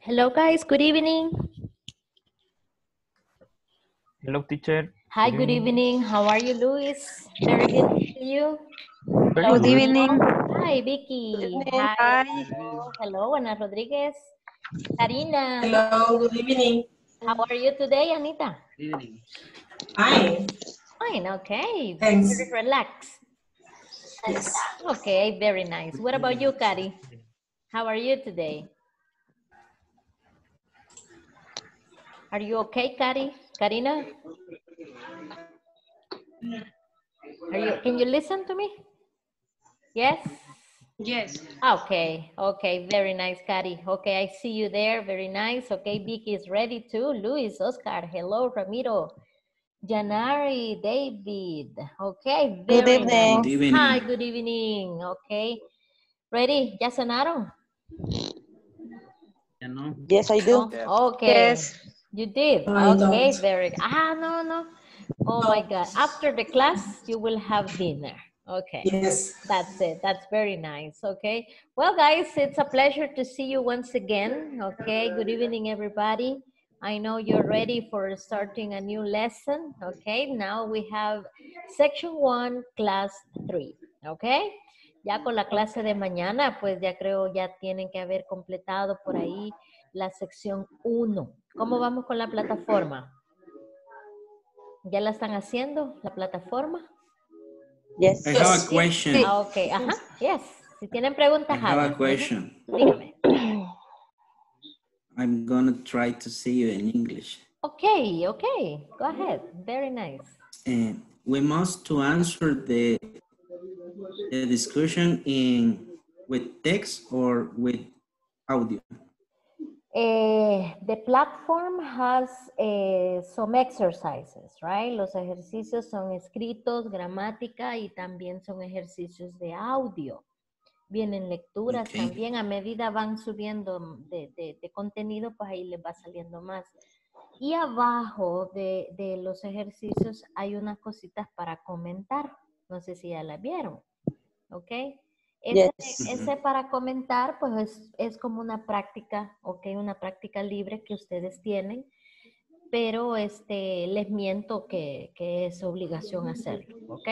Hello, guys. Good evening. Hello, teacher. Hi, good evening. How are you, Luis? Very good to see you. Very Hello, good. evening. Hi, Vicky. Hi. Hi. Hello, Hello, Ana Rodriguez. Karina. Hello, good evening. How are you today, Anita? Good evening. Fine. Fine, okay. Thanks. Very relaxed. Yes. Okay, very nice. What about you, Kari? How are you today? Are you okay, Kari? Karina? Are you, can you listen to me? Yes? Yes. Okay, okay, very nice, Kari. Okay, I see you there, very nice. Okay, Vicky is ready too. Luis, Oscar, hello, Ramiro. Janari, David. Okay, Good very evening. nice. Good evening. Hi, good evening. Okay, ready? ¿Ya cenaron? Ya no. Yes, I do. No? Okay. Yes. You did? I okay, don't. very good. Ah, no, no. Oh my God. After the class, you will have dinner. Okay. Yes. That's it. That's very nice. Okay. Well, guys, it's a pleasure to see you once again. Okay. Good evening, everybody. I know you're ready for starting a new lesson. Okay. Now we have section one, class three. Okay. Ya con la clase de mañana, pues ya creo ya tienen que haber completado por ahí la sección 1. ¿Cómo vamos con la plataforma? ¿Ya la están haciendo, la plataforma? Yes. I have a question. Ah, ok, ajá, yes. Si tienen preguntas, I have a question. Dígame. I'm gonna try to see you in English. Okay, okay, go ahead. Very nice. And we must to answer the the discussion in with text or with audio. Eh, the platform has eh, some exercises, right? Los ejercicios son escritos, gramática y también son ejercicios de audio. Vienen lecturas Ok. también, a medida van subiendo de, de- de contenido, pues ahí les va saliendo más. Y abajo de, de los ejercicios hay unas cositas para comentar. No sé si ya las vieron. ¿Ok? Ese, Yes. ese para comentar, pues es, es como una práctica, ¿ok? Una práctica libre que ustedes tienen, pero este, les miento que, que es obligación hacerlo, ¿ok?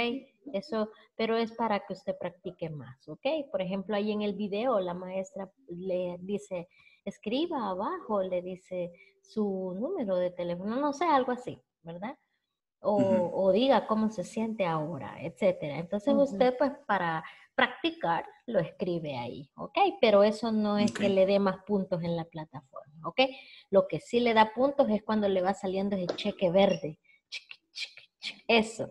Eso, pero es para que usted practique más, ¿ok? Por ejemplo, ahí en el video la maestra le dice, escriba abajo, le dice su número de teléfono, no sé, algo así, ¿verdad? O, o diga cómo se siente ahora, etcétera. Entonces usted, pues, para practicar, lo escribe ahí, ¿ok? Pero eso no es que le dé más puntos en la plataforma, ¿ok? Lo que sí le da puntos es cuando le va saliendo ese cheque verde. Eso,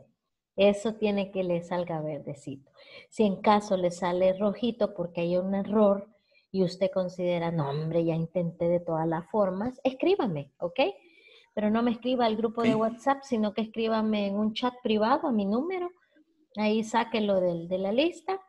eso tiene que le salga verdecito. Si en caso le sale rojito porque hay un error y usted considera, no, hombre, ya intenté de todas las formas, escríbame, ¿ok? Pero no me escriba al grupo de. WhatsApp, sino que escríbame en un chat privado a mi número. Ahí sáquelo del, de la lista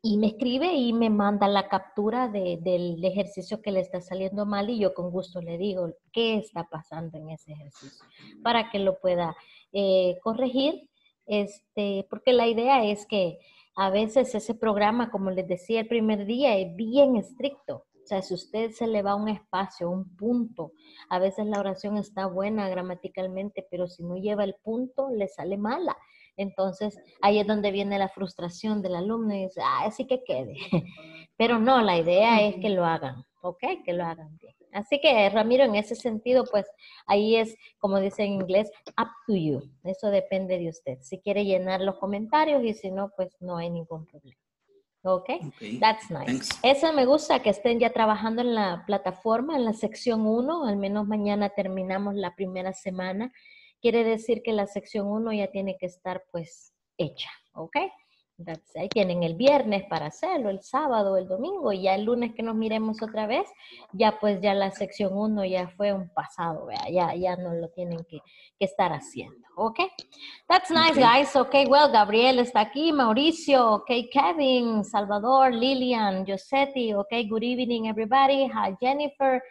y me escribe y me manda la captura de- del ejercicio que le está saliendo mal y yo con gusto le digo qué está pasando en ese ejercicio para que lo pueda eh, corregir, este, porque la idea es que a veces ese programa, como les decía el primer día, es bien estricto. O sea, si usted se le va un espacio, un punto, a veces la oración está buena gramaticalmente, pero si no lleva el punto, le sale mala. Entonces, ahí es donde viene la frustración del alumno y dice, ah, así que quede. Pero no, la idea es que lo hagan, ¿ok? Que lo hagan bien. Así que, Ramiro, en ese sentido, pues ahí es, como dice en inglés, up to you. Eso depende de usted. Si quiere llenar los comentarios y si no, pues no hay ningún problema. ¿Ok? Okay. That's nice. Thanks. Eso me gusta que estén ya trabajando en la plataforma, en la sección 1, al menos mañana terminamos la primera semana. Quiere decir que la sección 1 ya tiene que estar pues hecha, ¿ok? That's- ahí tienen el viernes para hacerlo, el sábado, el domingo, y ya el lunes que nos miremos otra vez, ya pues ya la sección 1 ya fue un pasado, ¿vea? ya, ya no lo tienen que, que estar haciendo, ¿ok? That's nice, Okay. guys. Okay, well, Gabriel está aquí, Mauricio, okay, Kevin, Salvador, Lilian, Josetti, okay, good evening, everybody. Hi, Jennifer.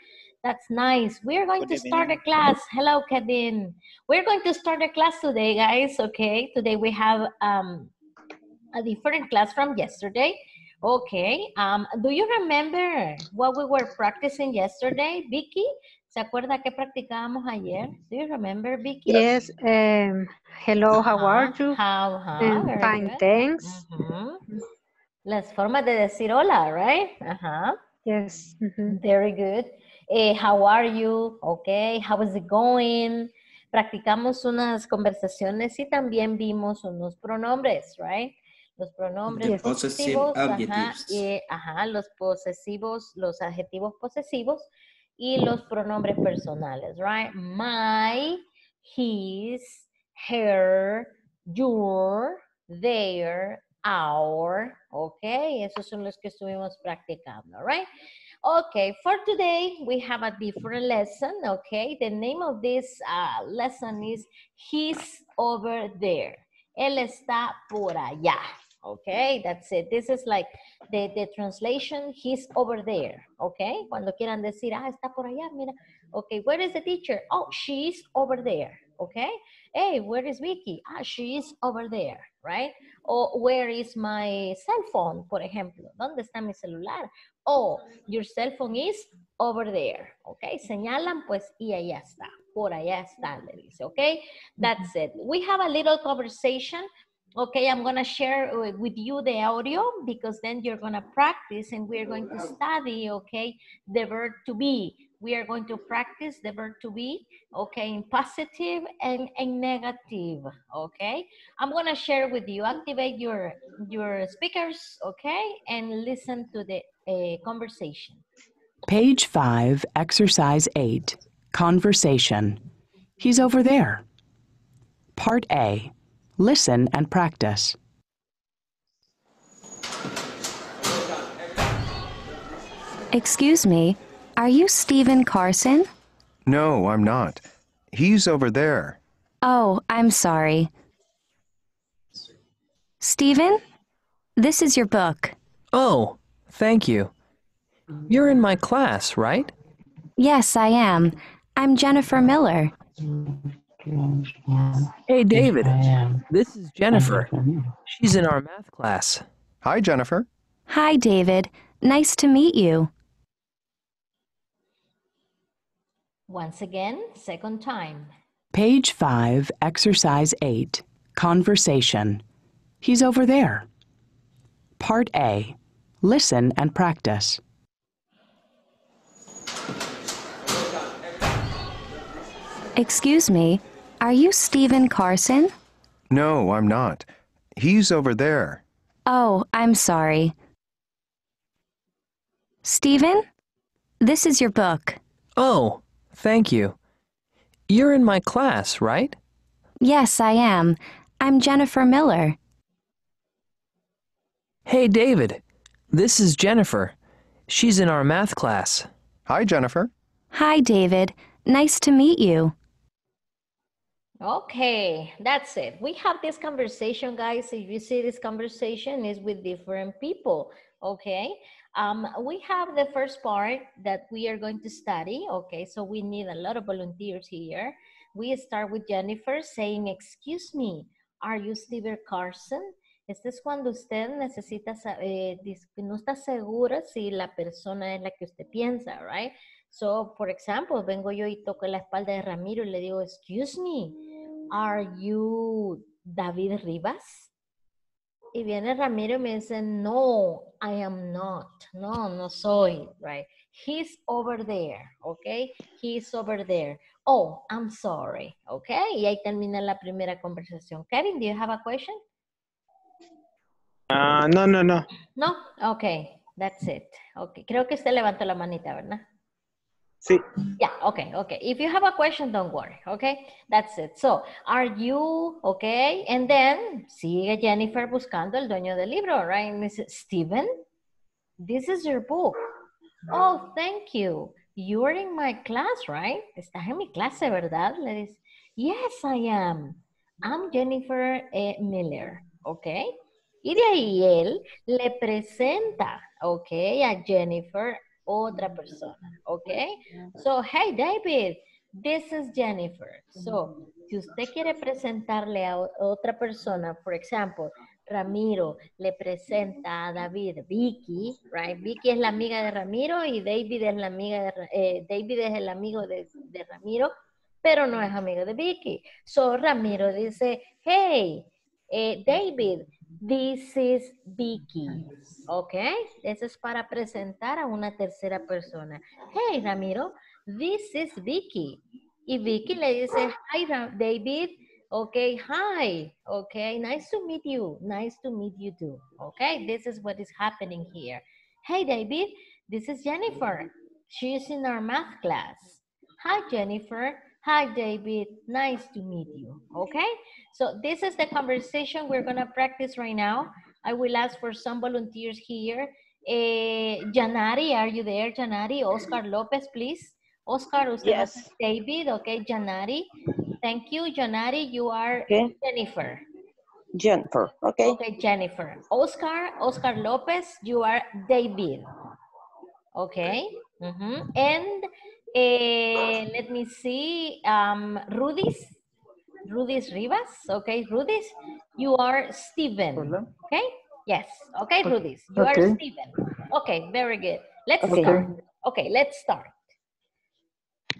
That's nice. We're going Good to start a class. Hello, Kevin. We're going to start a class today, guys, okay? Today we have um, a different class from yesterday. Okay. Um, do you remember what we were practicing yesterday, Vicky? ¿Se acuerda qué practicábamos ayer? Do you remember, Vicky? Yes. Um, hello, how are you? How, ajá, Um, very fine, good. thanks. Ujú. Las formas de decir hola, right? Uh -huh. Yes. mhm. Very good. Eh, how are you? Okay. How is it going? Practicamos unas conversaciones y también vimos unos pronombres, right? Los pronombres Yes. Possessive posesivos, ajá, y, ajá, los posesivos, los adjetivos posesivos y los pronombres personales, right? My, his, her, your, their, our, okay? Esos son los que estuvimos practicando, right? Okay, for today we have a different lesson, okay? The name of this uh, lesson is He's Over There. Él está por allá, okay? That's it. This is like the, the translation, He's over there, okay? Cuando quieran decir, ah, está por allá, mira. Okay, where is the teacher? Oh, she's over there, okay? Hey, where is Vicky? Ah, she's over there, right? O where is my cell phone, por ejemplo? ¿Dónde está mi celular? Oh, your cell phone is over there, okay? Señalan, pues, y allá está. Por allá está, le dice, okay? That's it. We have a little conversation. Okay, I'm gonna share uh, with you the audio because then you're gonna practice and we're going to study, okay, the verb to be. We are going to practice the verb to be, okay, in positive and in negative, okay? I'm gonna share with you, activate your, your speakers, okay, and listen to the uh, conversation. Page 5, Exercise 8, Conversation. He's over there. Part A. Listen and practice. Excuse me, are you Stephen Carson? No, I'm not. He's over there. Oh, I'm sorry. Stephen, this is your book. Oh, thank you. You're in my class, right? Yes, I am. I'm Jennifer Miller. Hey, David. This is Jennifer. She's in our math class. Hi, Jennifer. Hi, David. Nice to meet you. Once again, second time. Page 5, Exercise 8, Conversation. He's over there. Part A. Listen and practice. Excuse me, are you Stephen Carson? No, I'm not. He's over there. Oh, I'm sorry. Stephen, this is your book. Oh, thank you. You're in my class, right? Yes, I am. I'm Jennifer Miller. Hey, David. This is Jennifer. She's in our math class. Hi, Jennifer. Hi, David. Nice to meet you. Okay, that's it. We have this conversation, guys. If you see this conversation is with different people, okay? Um, we have the first part that we are going to study, okay? So we need a lot of volunteers here. We start with Jennifer saying, excuse me, are you Steve Carson? Este es cuando usted necesita, sa- eh, no está segura si la persona es la que usted piensa, right? So, for example, vengo yo y toco la espalda de Ramiro y le digo, excuse me, are you David Rivas? Y viene Ramiro y me dice, no, I am not. No, no soy, right? He's over there, okay? He's over there. Oh, I'm sorry, okay? Y ahí termina la primera conversación. Karen, do you have a question? Ah, no, no, no. No? Okay, that's it. Okay, creo que usted levantó la manita, ¿verdad? Sí. Yeah, okay, okay. If you have a question, don't worry, okay? That's it. So, are you okay? And then, sigue Jennifer buscando el dueño del libro, right? Dice, Steven, this is your book. Oh, thank you. You're in my class, right? Estás en mi clase, ¿verdad? Le dice, yes, I am. I'm Jennifer eh, Miller, okay? Y de ahí él le presenta, ok, a Jennifer, otra persona, ok. So, hey David, this is Jennifer. So, si usted quiere presentarle a otra persona, por ejemplo, Ramiro le presenta a David Vicky, right? Vicky es la amiga de Ramiro y David es la amiga de, eh, David es el amigo de, de Ramiro, pero no es amigo de Vicky. So Ramiro dice, hey, eh, David, this is Vicky. ¿Ok? Eso es para presentar a una tercera persona. Hey, Ramiro, this is Vicky. Y Vicky le dice, hi, David. Okay, hi. Okay, nice to meet you. Nice to meet you too. Okay, this is what is happening here. Hey, David, this is Jennifer. She's in our math class. Hi, Jennifer. Hi, David. Nice to meet you. Okay, so this is the conversation we're going to practice right now. I will ask for some volunteers here. Eh, Janari, are you there, Janari? Oscar Lopez, please. Oscar, usted Yes. David. Okay, Janari. Thank you, Janari. You are Okay. Jennifer. Jennifer. Okay. Okay, Jennifer. Oscar, Oscar Lopez, you are David. Okay. mhm. And eh, let me see, um, Rudis, Rudis Rivas. Okay, Rudis, you are Steven. Okay. Yes. Okay, Rudis, you are Okay. Steven. Okay, very good. Let's Okay. start. Okay, let's start.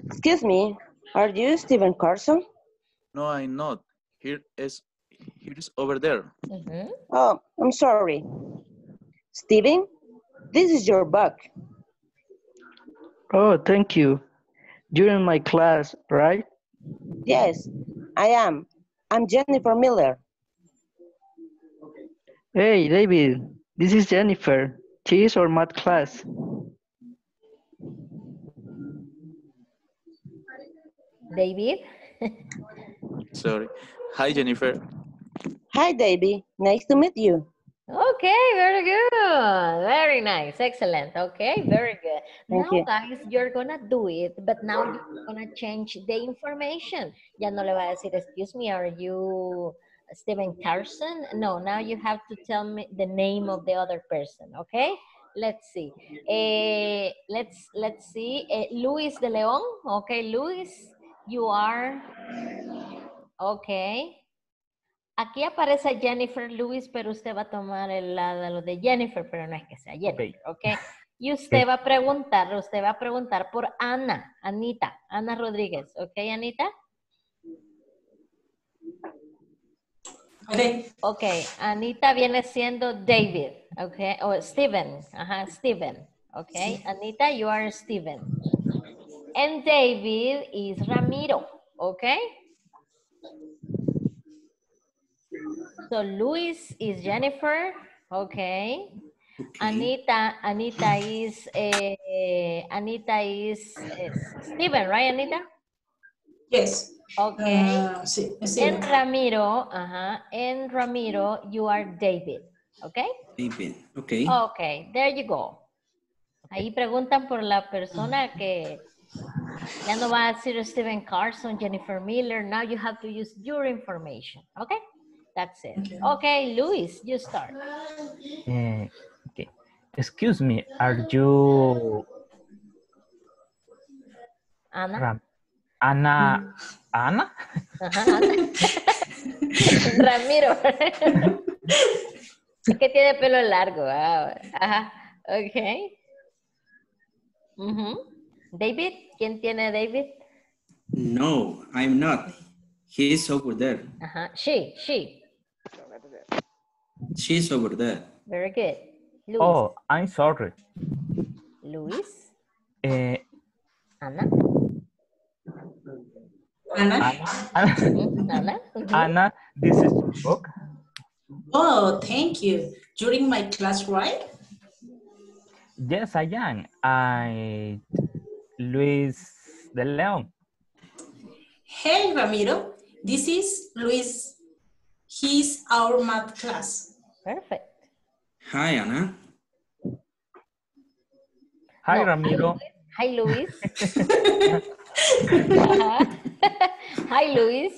Excuse me. Are you Stephen Carson? No, I'm not. Here is here is over there. Mhm. Oh, I'm sorry. Steven, this is your book. Oh, thank you. You're my class, right? Yes, I am. I'm Jennifer Miller. Hey, David, this is Jennifer. She is our math class. David. Sorry. Hi, Jennifer. Hi, David. Nice to meet you. Okay, very good. Very nice. Excellent. Okay, very good. Thank now, you. guys, you're gonna do it, but now you're gonna change the information. Ya no le va a decir, excuse me, are you Stephen Carson? No, now you have to tell me the name of the other person, okay? Let's see. Eh, let's let's see. Eh, Luis de Leon. Okay, Luis, you are okay. Aquí aparece Jennifer Lewis, pero usted va a tomar el lado de Jennifer, pero no es que sea Jennifer, ¿ok? Y usted va a preguntar, usted va a preguntar por Ana, Anita, Ana Rodríguez, ¿ok, Anita? Okay. Ok, Anita viene siendo David, ¿ok? O Steven, ajá, Steven, ¿ok? Anita, you are Steven. And David is Ramiro, ¿ok? So Luis is Jennifer, okay. Anita, Anita is, eh, Anita is eh, Steven, right, Anita? Yes. Okay. Ah, sí, sí. And Ramiro, ajá, and Ramiro, you are David, okay? David. Okay. Okay, there you go. Ahí preguntan por la persona que ya no va a decir Stephen Carson, Jennifer Miller. Now you have to use your information. Okay? That's it. Okay, Luis, you start. Eh, okay. Excuse me, are you Ana. Ram Ana Ana? Ajá, Ana. Ramiro. es que tiene pelo largo. ah, Ajá. Ok. Ujú. David, ¿quién tiene David? No, I'm not. He's over there. Ajá. She, she. She's over there. Very good. Luis. Oh, I'm sorry. Luis. Eh, Ana. Ana. Ana, Ana. Ana, this is your book. Oh, thank you. During my class, right? Yes, I am. I Luis de Leon. Hey, Ramiro. This is Luis. He's our math class. Perfect. Hi, Anna. Hi, No, Ramiro. Hi, Luis. Hi, Luis.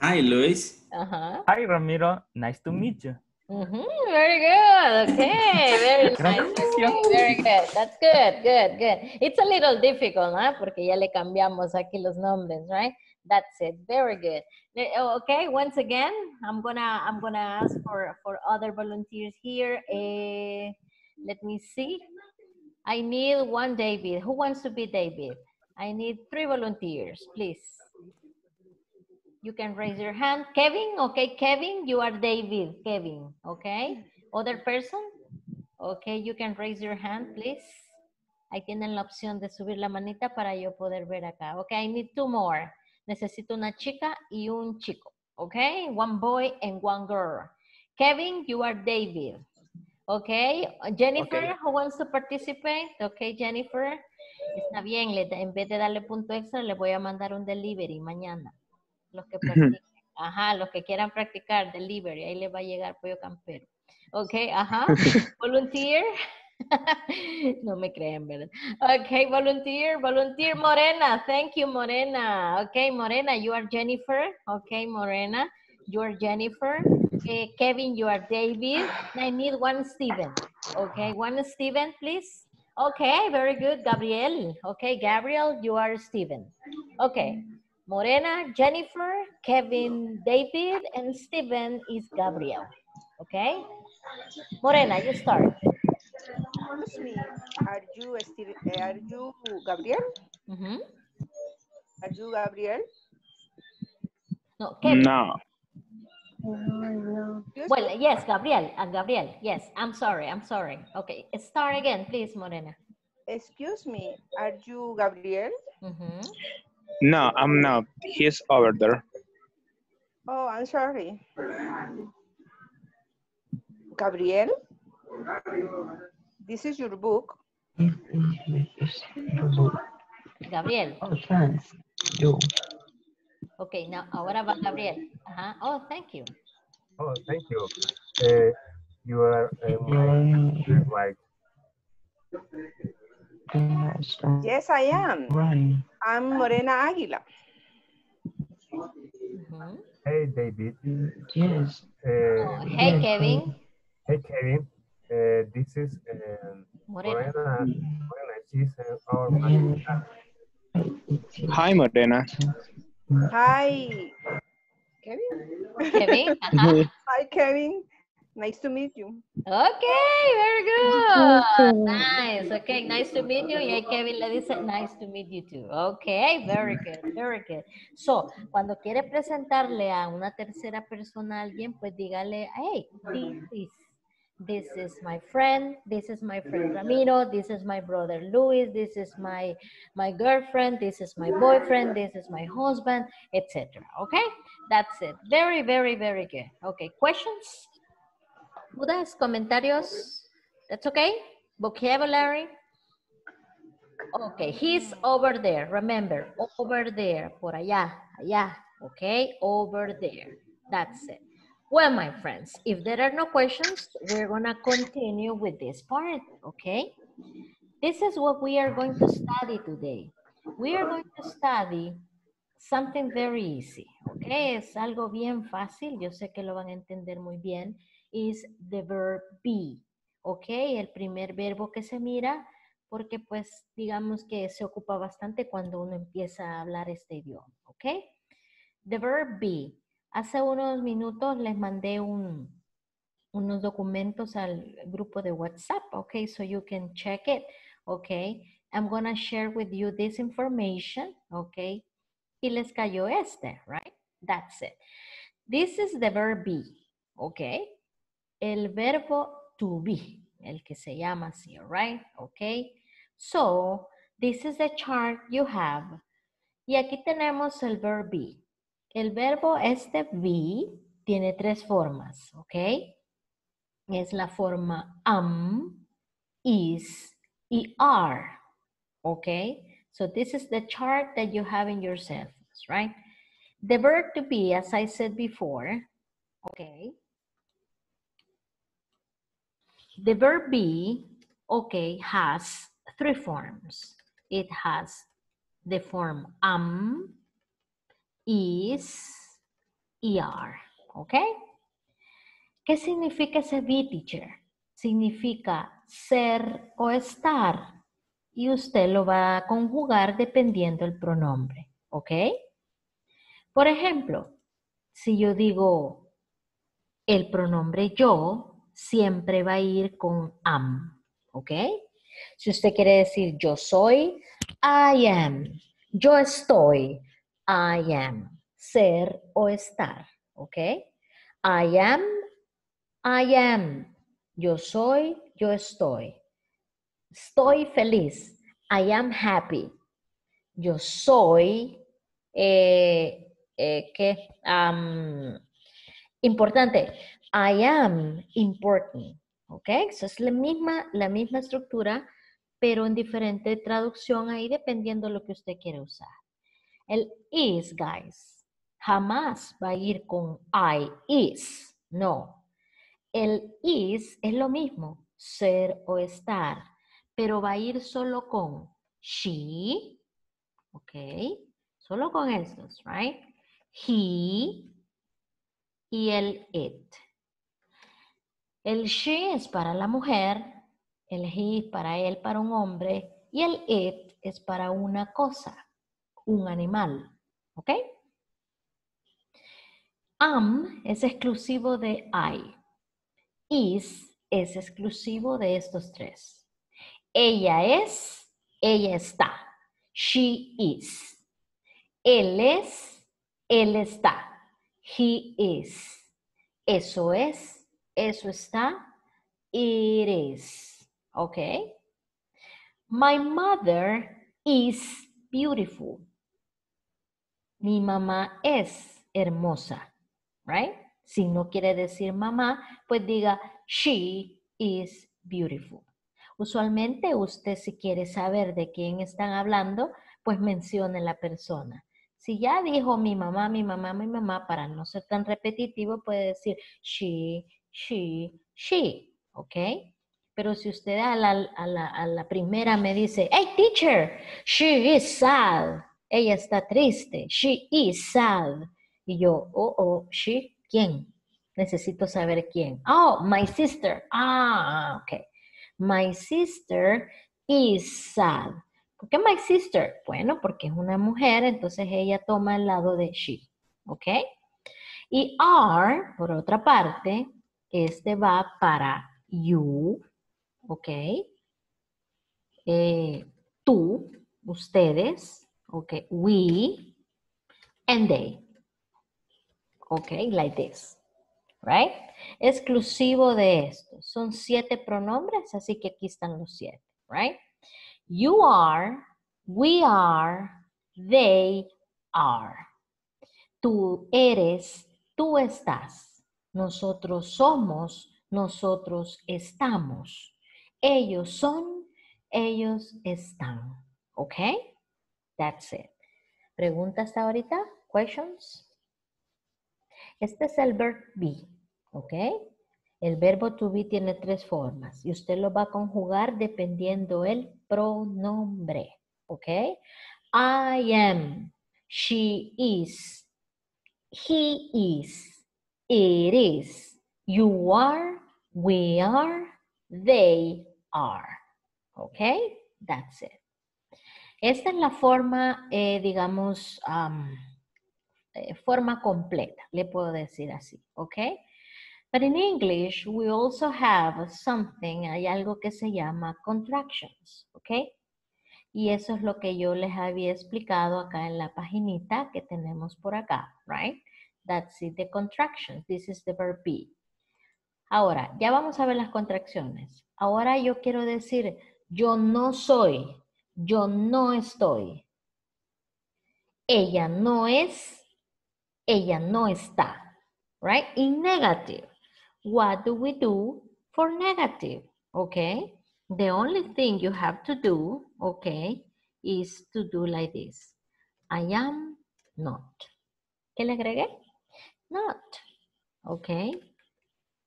Hi, Luis. Ajá. Hi, Ramiro. Nice to meet you. Mhm, very good. Okay, very nice. Okay, very good. That's good, good, good. It's a little difficult, ¿no? Porque ya le cambiamos aquí los nombres, right? That's it. Very good. Okay, once again, I'm gonna I'm gonna ask for for other volunteers here. Eh, let me see. I need one David. Who wants to be David? I need three volunteers, please. You can raise your hand. Kevin, okay, Kevin, you are David, Kevin, okay? Other person? Okay, you can raise your hand, please. Ahí tienen la opción de subir la manita para yo poder ver acá. Okay, I need two more. Necesito una chica y un chico, okay? One boy and one girl. Kevin, you are David. Okay, Jennifer, Okay. who wants to participate? Okay, Jennifer. Está bien, le- en vez de darle punto extra, le voy a mandar un delivery mañana. Los que practiquen. Ajá, los que quieran practicar delivery, ahí les va a llegar pollo campero. Ok, ajá. Volunteer. no me creen, ¿verdad? Ok, volunteer, volunteer Morena. Thank you, Morena. Ok, Morena, you are Jennifer. Ok, Morena, you are Jennifer. Eh, Kevin, you are David. I need one Steven. Okay, one Steven, please. Okay, very good, Gabriel. Okay, Gabriel, you are Steven. Okay, Morena, Jennifer, Kevin, David, and Steven is Gabriel. Okay? Morena, you start. Excuse me, are you Steve, eh, are you Gabriel? Mhm. Are you Gabriel? No, Kevin. No. Excuse Well, yes, Gabriel, uh, Gabriel. Yes, I'm sorry, I'm sorry. Okay, start again, please, Morena. excuse me, are you Gabriel? Mhm. No, I'm not. He's over there. Oh, I'm sorry. Gabriel? This is your book. Gabriel. Oh, thanks. You. Okay, now, ahora va Gabriel. Ajá. Oh, thank you. Oh, thank you. Uh, you are uh, my right. Yes, I am. Right. I'm Morena Aguila. Hey, David. Yes. Uh, Oh, hey, Kevin. Hey, Kevin. Uh, this is um, Morena. Morena. She's uh, our manager. Hi, Morena. Hi. Kevin? Kevin. Hi, Kevin. Nice to meet you. Okay, very good. Nice. Okay, nice to meet you. Y Kevin le dice, nice to meet you too. Okay, very good, very good. So, cuando quiere presentarle a una tercera persona a alguien, pues dígale, hey, this is, this is my friend, this is my friend Ramiro, this is my brother Luis, this is my, my girlfriend, this is my boyfriend, this is my husband, etc. Okay, that's it. Very, very, very good. Okay, questions? dudas, comentarios. That's okay? Vocabulary. Okay, he's over there. Remember, over there, por allá, allá. Okay, over there. That's it. Well, my friends, if there are no questions, we're gonna continue with this part, okay? This is what we are going to study today. We are going to study something very easy, okay? Es algo bien fácil, yo sé que lo van a entender muy bien. Is the verb be, ok? El primer verbo que se mira, porque pues digamos que se ocupa bastante cuando uno empieza a hablar este idioma, ok? The verb be. Hace unos minutos les mandé un, unos documentos al grupo de WhatsApp, ok? So you can check it, ok? I'm gonna share with you this information, ok? Y les cayó este, right? That's it. This is the verb be, ok? el verbo to be, el que se llama así, right? Okay. So, this is the chart you have. Y aquí tenemos el verbo be. El verbo este be tiene tres formas, ¿ok? Es la forma am, is y are, ¿ok? So this is the chart that you have in your right? The verb to be, as I said before, okay, the verb be, okay, has three forms. It has the form am, is, er, okay? ¿Qué significa ese be teacher? Significa ser o estar. Y usted lo va a conjugar dependiendo del pronombre. ¿Ok? Por ejemplo, si yo digo el pronombre yo, siempre va a ir con am. ¿Ok? Si usted quiere decir yo soy, I am. Yo estoy, I am. Ser o estar. ¿Ok? I am, I am. Yo soy, yo estoy. Estoy feliz. I am happy. Yo soy, eh, eh, ¿qué? Am, importante. I am important. ¿Ok? Eso es la misma, la misma estructura, pero en diferente traducción ahí dependiendo de lo que usted quiere usar. El is, guys, jamás va a ir con I is. No. El is es lo mismo, ser o estar, pero va a ir solo con she, ¿ok? Solo con estos, right? He y el it. El she es para la mujer, el he es para él, para un hombre, y el it es para una cosa, un animal, ¿ok? Am es exclusivo de I. Is es exclusivo de estos tres. Ella es, ella está. She is. Él es, él está. He is. Eso es, eso está. It is. ¿Ok? My mother is beautiful. Mi mamá es hermosa. Right? Si no quiere decir mamá, pues diga she is beautiful. Usualmente usted si quiere saber de quién están hablando, pues mencione la persona. Si ya dijo mi mamá, mi mamá, mi mamá, para no ser tan repetitivo, puede decir she, she, she, ¿ok? Pero si usted la, a la primera me dice, hey teacher, she is sad, ella está triste, she is sad. Y yo, oh, oh, she, ¿quién? Necesito saber quién. Oh, my sister. Ah, ok. My sister is sad. ¿Por qué my sister? Bueno, porque es una mujer, entonces ella toma el lado de she. ¿Ok? Y are, por otra parte, este va para you. ¿Ok? Eh, tú, ustedes. ¿Ok? We and they. ¿Ok? Like this. Right? Exclusivo de esto. Son siete pronombres, así que aquí están los siete. Right? You are, we are, they are. Tú eres, tú estás. Nosotros somos, nosotros estamos. Ellos son, ellos están. ¿Ok? That's it. ¿Preguntas ahorita? ¿Questions? Este es el verb be, ¿ok? El verbo to be tiene tres formas y usted lo va a conjugar dependiendo el pronombre, ¿ok? I am, she is, he is, it is, you are, we are, they are, ¿ok? That's it. Esta es la forma, eh, digamos, eh, forma completa, le puedo decir así, ¿ok? But in English, we also have something, hay algo que se llama contractions, ¿ok? Y eso es lo que yo les había explicado acá en la paginita que tenemos por acá, right? That's it, the contractions. This is the verb be. Ahora, ya vamos a ver las contracciones. Ahora yo quiero decir, yo no soy, yo no estoy. Ella no es, ella no está, right? In negative. What do we do for negative? Okay. The only thing you have to do, okay, is to do like this. I am not. ¿Qué le agregué? Not. Okay.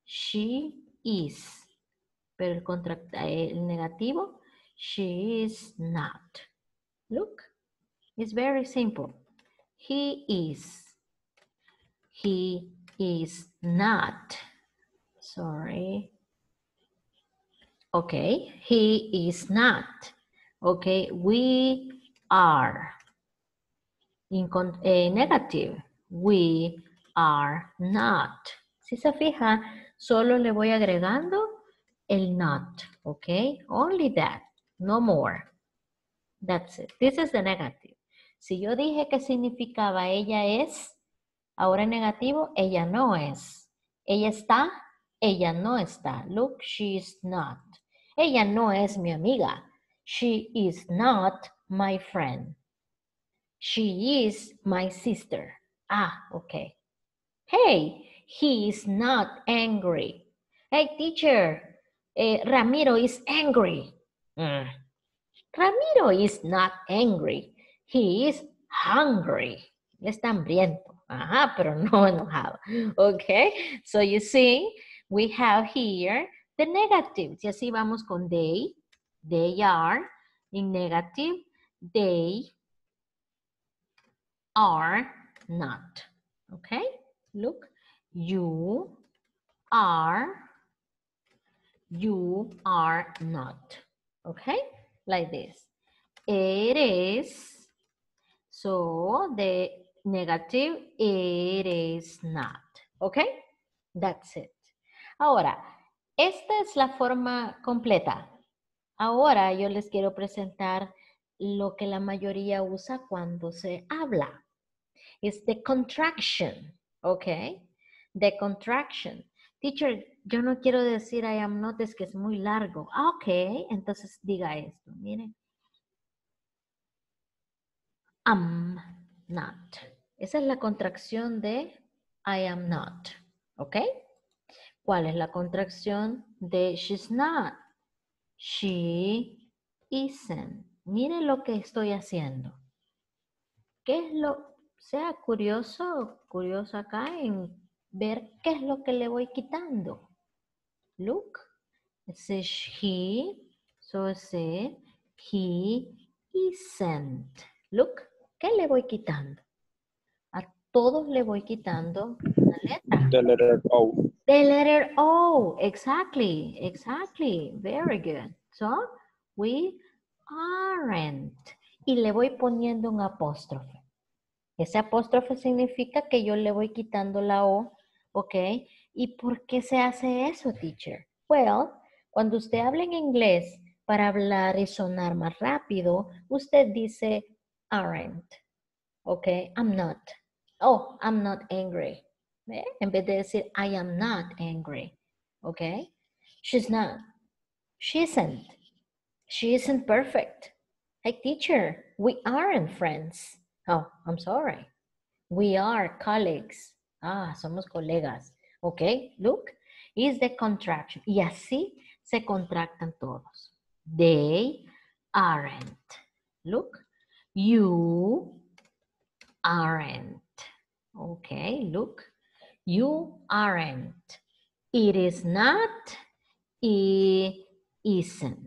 She is. Pero el, contra, el negativo, she is not. Look, it's very simple. He is. He is not. Sorry. Okay, he is not. Okay, we are. In con- eh, negative, we are not. Si se fija, solo le voy agregando el not. Okay, only that, no more. That's it. This is the negative. Si yo dije que significaba ella es, ahora en negativo, ella no es. Ella está, ella no está. Look, she is not. Ella no es mi amiga. She is not my friend. She is my sister. Ah, okay. Hey, he is not angry. Hey, teacher, eh, Ramiro is angry. Mm. Ramiro is not angry. He is hungry. Él está hambriento. Ajá, pero no enojado. Okay, so you see, we have here the negatives. Y así vamos con they. They are. In negative, they are not. Okay, look. You are. You are not. Okay, like this. It is. So the negative, it is not. Okay, that's it. Ahora, esta es la forma completa. Ahora yo les quiero presentar lo que la mayoría usa cuando se habla. Es the contraction, ¿ok? The contraction. Teacher, yo no quiero decir I am not, es que es muy largo. Ah, ok, entonces diga esto, miren. Am not. Esa es la contracción de I am not, ¿ok? ¿Cuál es la contracción de she's not? She isn't. Mire lo que estoy haciendo. ¿Qué es lo, sea curioso, curioso acá en ver qué es lo que le voy quitando? Look, says he, so it says he isn't. Look, ¿qué le voy quitando? A todos le voy quitando una letra. The letter O. The letter O, exactly, exactly, very good. So, we aren't. Y le voy poniendo un apóstrofe. Ese apóstrofe significa que yo le voy quitando la O, ¿ok? ¿Y por qué se hace eso, teacher? Well, cuando usted habla en inglés, para hablar y sonar más rápido, usted dice aren't, ¿ok? I'm not. Oh, I'm not angry. ¿Ve? En vez de decir I am not angry, ¿ok? She's not. She isn't. She isn't perfect. Hey, teacher, we aren't friends. Oh, I'm sorry. We are colleagues. Ah, somos colegas. Ok, look, is the contraction. Y así se contractan todos. They aren't. Look, you aren't. Okay, look, you aren't. It is not, it isn't.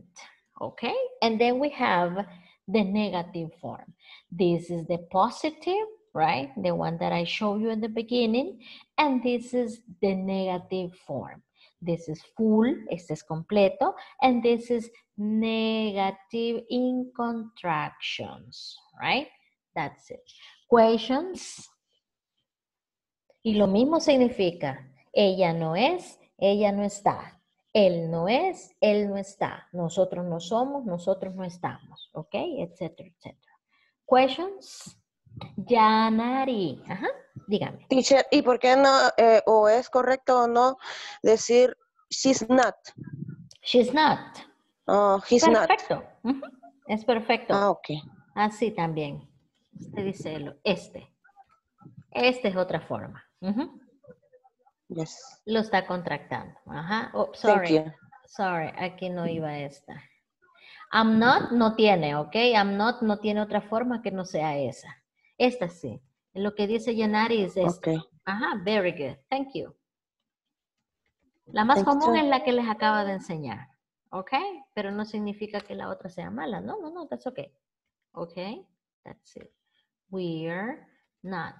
Okay, and then we have the negative form. This is the positive, right? The one that I showed you in the beginning. And this is the negative form. This is full, este es completo. And this is negative in contractions, right? That's it. Questions? Y lo mismo significa, ella no es, ella no está. Él no es, él no está. Nosotros no somos, nosotros no estamos. ¿Ok? Etcétera, etcétera. Questions? Yanari. Ajá, dígame. Teacher, ¿y por qué no, eh, o es correcto o no decir she's not? She's not. Oh, he's not. Perfecto. Es perfecto. Ah, ok. Así también. Usted dice lo- este. Este es otra forma. Yes. Lo está contractando. Ajá. Oh, sorry. Sorry, aquí no iba esta. I'm not no tiene, ¿ok? I'm not no tiene otra forma que no sea esa. Esta sí. Lo que dice Yanari es esta. Ajá, very good. Thank you. La más Thank común es la que les acaba de enseñar. ¿Ok? Pero no significa que la otra sea mala. No, no, no, that's okay. ¿Ok? That's it. We're not.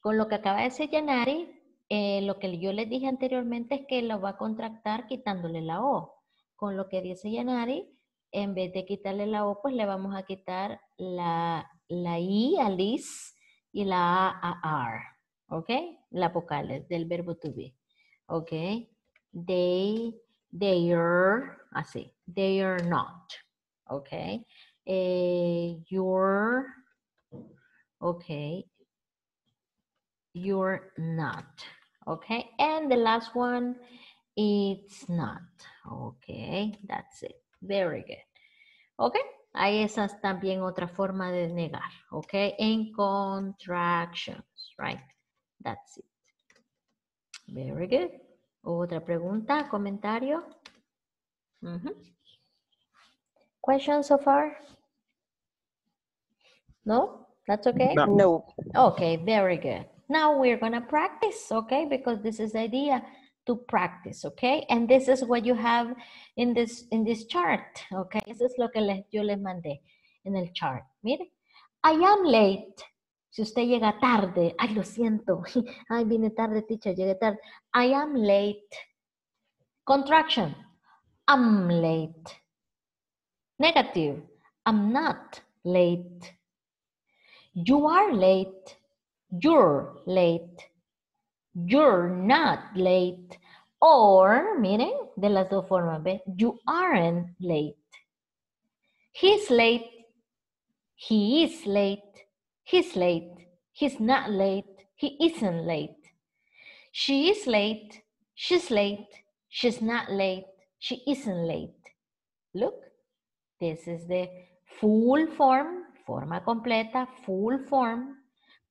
Con lo que acaba de decir Yanari, eh, lo que yo les dije anteriormente es que lo va a contractar quitándole la O. Con lo que dice Yanari, en vez de quitarle la O, pues le vamos a quitar la, la I a Liz y la A a R. ¿Ok? Las vocales del verbo to be. ¿Ok? They, they are, así. They are not. ¿Ok? Eh, you're, ok. You're not. Okay, and the last one, it's not. Okay, that's it. Very good. Okay, ahí esa es también otra forma de negar. Okay, en contractions, right? That's it. Very good. Otra pregunta, comentario. Mhm. Questions so far? No? That's okay? No. No. Okay, very good. Now we're gonna practice, okay? Because this is the idea to practice, okay? And this is what you have in this in this chart, okay? Eso es lo que les, yo les mandé en el chart. Mire, I am late. Si usted llega tarde, ay, lo siento. Ay, vine tarde, teacher, llegué tarde. I am late. Contraction. I'm late. Negative. I'm not late. You are late. You're late. You're not late. Or, miren, de las dos formas, ¿ve? You aren't late. He's late. He is late. He's late. He's not late. He isn't late. She is late. She's late. She's not late. She isn't late. Look, this is the full form, forma completa, full form,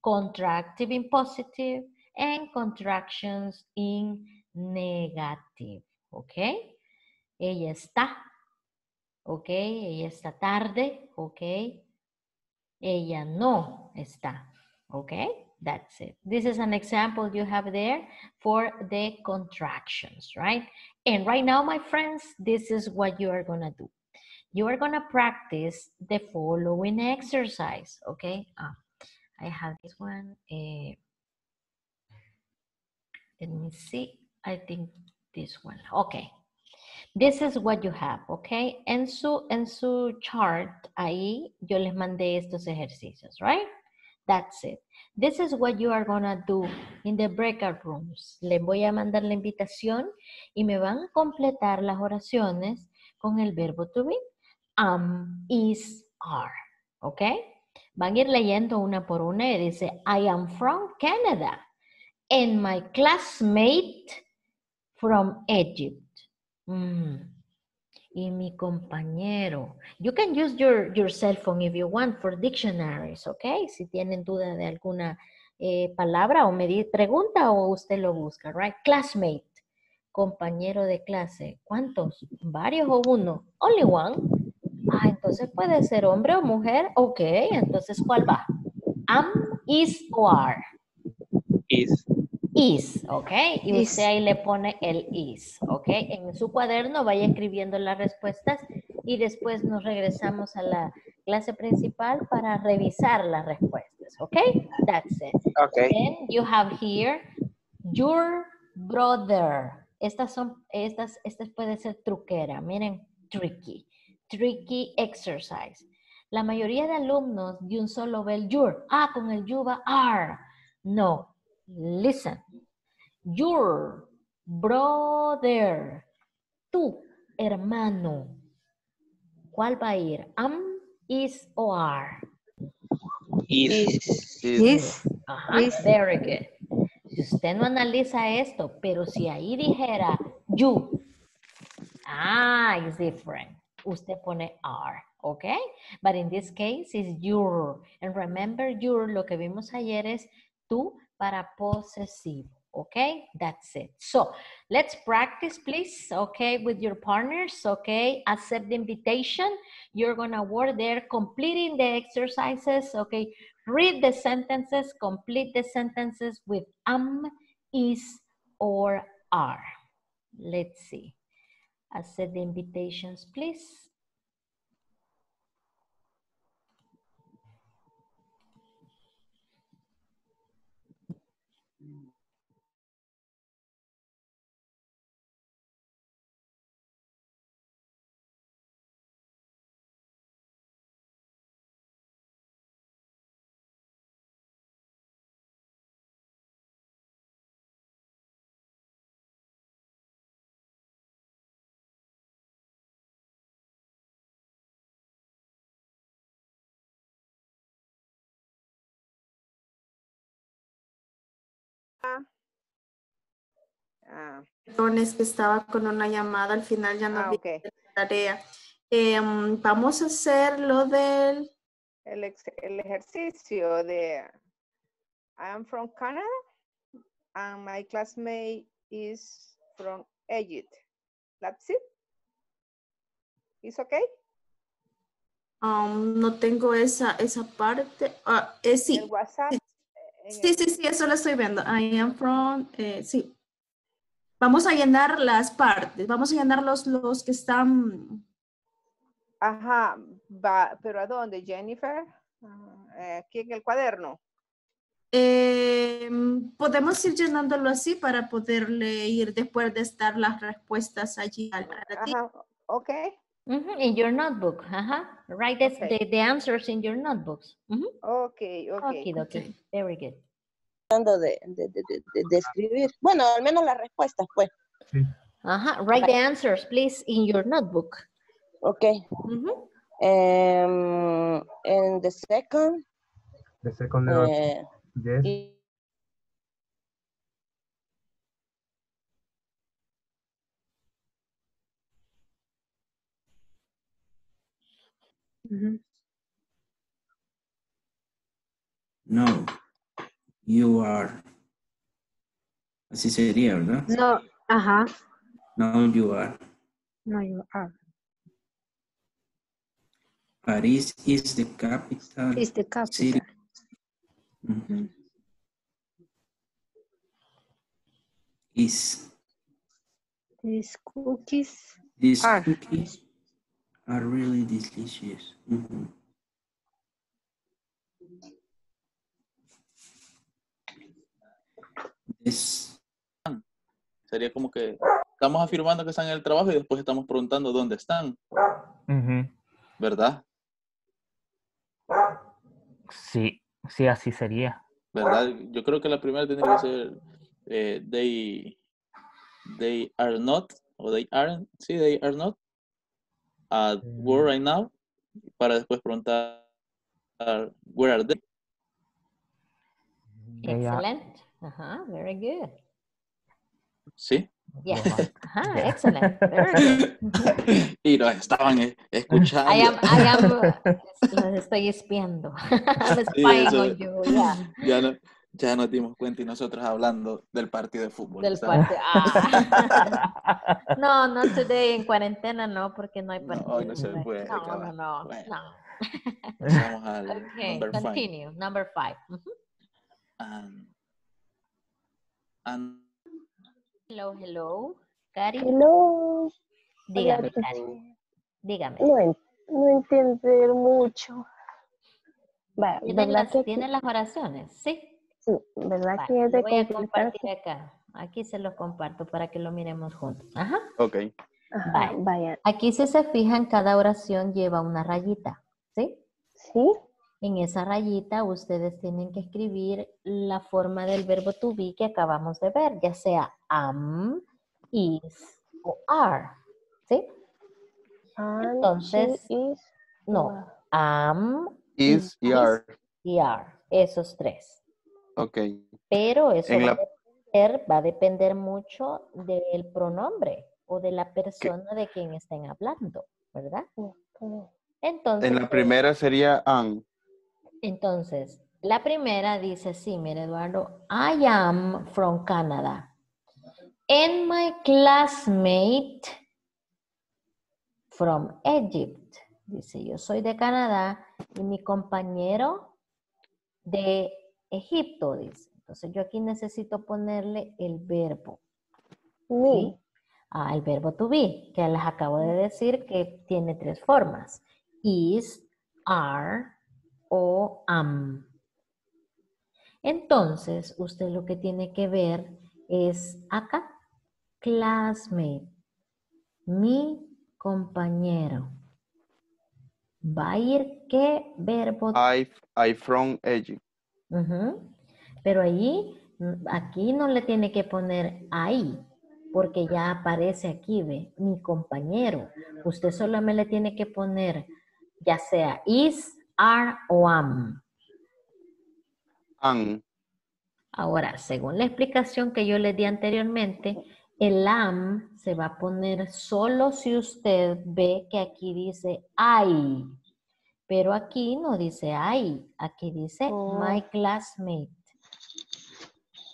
contractive in positive, and contractions in negative. ¿Ok? Ella está. ¿Ok? Ella está tarde. ¿Ok? Ella no está. ¿Ok? That's it. This is an example you have there for the contractions, right? And right now, my friends, this is what you are going to do. You are going to practice the following exercise, okay? Ah, I have this one. eh, let me see. I think this one. Okay. This is what you have, okay? En su, en su chart, ahí yo les mandé estos ejercicios, right? That's it. This is what you are gonna do in the breakout rooms. Les voy a mandar la invitación y me van a completar las oraciones con el verbo to be. Am, is, are, ¿ok? Van a ir leyendo una por una y dice, I am from Canada and my classmate from Egypt. Mm. Y mi compañero. You can use your, your cell phone if you want for dictionaries, ¿ok? Si tienen duda de alguna eh, palabra o me di- pregunta o usted lo busca, right? Classmate, compañero de clase. ¿Cuántos? ¿Varios o uno? Only one. Ah, entonces puede ser hombre o mujer. Ok, entonces ¿cuál va? Am, is o are. Is. Is, ¿ok? Y Is. usted ahí le pone el is, ¿ok? En su cuaderno vaya escribiendo las respuestas y después nos regresamos a la clase principal para revisar las respuestas, ¿ok? That's it. Okay. Then you have here your brother. Estas son, estas, estas puede ser truquera, miren, tricky, tricky exercise. La mayoría de alumnos de un solo ve el your. Ah, con el you va are. No, listen. Your brother. Tu hermano. ¿Cuál va a ir? Am, is o are? Is. Is. Ajá, Is. very good. Si usted no analiza esto, pero si ahí dijera you, ah, it's different. Usted pone are, okay? But in this case, it's your. And remember, your, lo que vimos ayer es tú para posesivo. Okay, that's it. So let's practice, please. Okay, with your partners. Okay, accept the invitation. You're gonna work there, completing the exercises. Okay, read the sentences, complete the sentences with am, is, or are. Let's see. Accept the invitations, please. Ah, que estaba con una llamada, al final ya no Ah, vi ok. la tarea. Em, vamos a hacer lo del... el, ex- el ejercicio de I'm from Canada and my classmate is from Egypt. That's it. Is okay? um, no tengo esa, esa parte. Ah, eh, sí. El WhatsApp. Sí, sí, sí, eso lo estoy viendo. I am from, eh, sí. Vamos a llenar las partes, vamos a llenar los, los que están, Ajá, va, pero ¿a dónde, Jennifer? Ah, eh, aquí en el cuaderno. eh, podemos ir llenándolo así para poderle ir después de estar las respuestas allí al. Ajá, ok. Mhm, In your notebook. Ajá. Write the, Okay. the, the answers in your notebooks. Mhm. Ok, ok. Okidoki. Very good. Tratando de, de, de, de- de- de escribir. Bueno, al menos las respuestas, pues. Ajá. Write the answers, please, in your notebook. Ok. Mhm. Um, and the second, The second letter. eh, yes. y- No. You are. Así sería, ¿verdad? No, ajá. No, you are. No, you are. Paris is the capital Is the city. capital. Mhm. Is These cookies these are. cookies are really delicious. Mhm. Sería como que estamos afirmando que están en el trabajo y después estamos preguntando dónde están. ¿verdad? Sí, sí, así sería. ¿Verdad? Yo creo que la primera tendría que ser eh, they, they are not, o they aren't, sí, they are not at work right now, para después preguntar where are they. They Ajá. Very good. ¿Sí? Yes. Ajá. Excellent. Very good. y nos estaban eh, escuchando. I am, I am, los estoy espiando. Sí, eso- you, yeah. ya, no- ya nos dimos cuenta y nosotros hablando del partido de fútbol. Del partido. Ah. No, no today, en cuarentena no, porque no hay partido. hoy no se puede, No, no, cabal. no, Bueno. no. Pasamos al Okay, number five. continue. Number five. And, and Hello, hello. Cari, Hello. dígame, Hola, Cari. Dígame. No, no entender mucho. Va, ¿Tiene ¿verdad las, que tiene las oraciones? Sí. sí, verdad Va, que es de voy a compartir acá. Aquí se los comparto para que lo miremos juntos. Ajá. Ok. Ajá, vaya. Aquí si se fijan, cada oración lleva una rayita. ¿Sí? Sí. En esa rayita ustedes tienen que escribir la forma del verbo to be que acabamos de ver, ya sea am, is o are. ¿Sí? Am, Entonces, she is, no, am, Is y are. y are, esos tres. Ok. Pero eso En va, la- a depender, va a depender mucho del pronombre o de la persona de quien estén hablando, ¿verdad? Entonces, En la primera sería an. Entonces, la primera dice así, mire Eduardo, I am from Canada. And my classmate from Egypt. Dice, yo soy de Canadá y mi compañero de Egipto, dice. Entonces yo aquí necesito ponerle el verbo. ¿sí? Ah, el verbo to be, que les acabo de decir que tiene tres formas. Is, are o am. Entonces, usted lo que tiene que ver es acá, classmate, mi compañero. Va a ir qué verbo. I, I from Egypt. Ujú. Pero allí, aquí no le tiene que poner ahí, porque ya aparece aquí, ve, mi compañero. Usted solamente le tiene que poner, ya sea is, are o am. An. Ahora, según la explicación que yo les di anteriormente, el am se va a poner solo si usted ve que aquí dice I. Pero aquí no dice I, aquí dice my classmate.